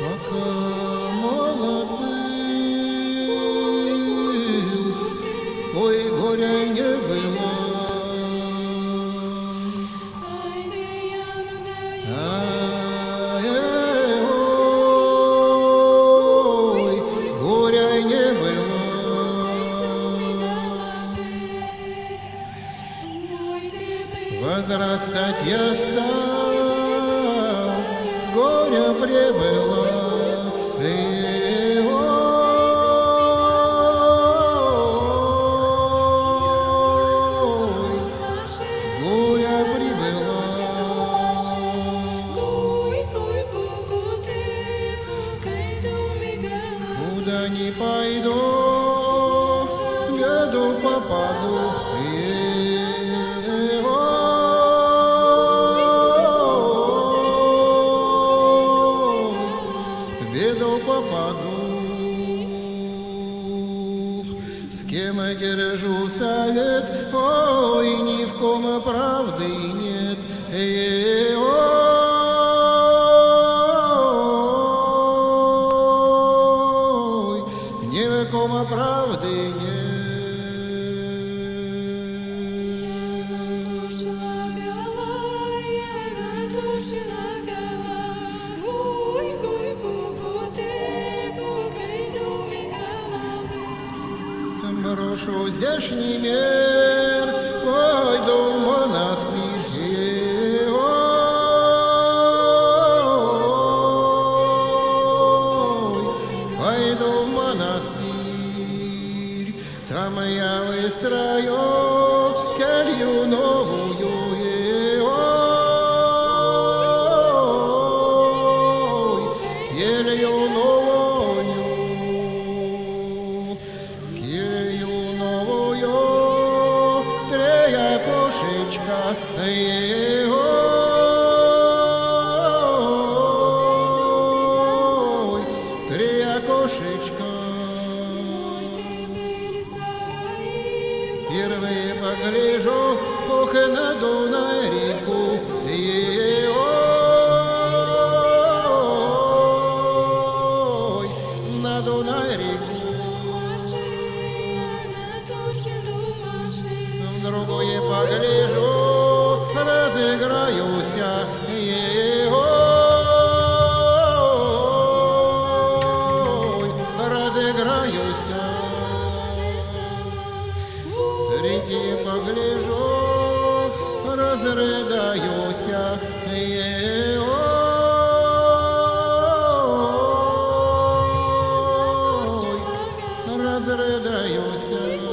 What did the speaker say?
Пока молод был, ой, горя не было. Возрастать я стал, горя прибыло. Эй, ой, горя прибыло. Куда не пойду, беду попаду. Беду попаду. С кем я держу совет, ой, ни в ком правды нет. Ой, ни в ком правды нет. Брошу здешний мир, пойду в монастырь. Там я выстрою келью новую. Ой, келью кошечка, ой, трея кошечка. Первые погляжу, ох, на Дунай реку, ой, на Дунай реку. В другое погляжу, разыграюся. Ой, разыграюся. Третье погляжу, разрыдаюся. Ой, разрыдаюся.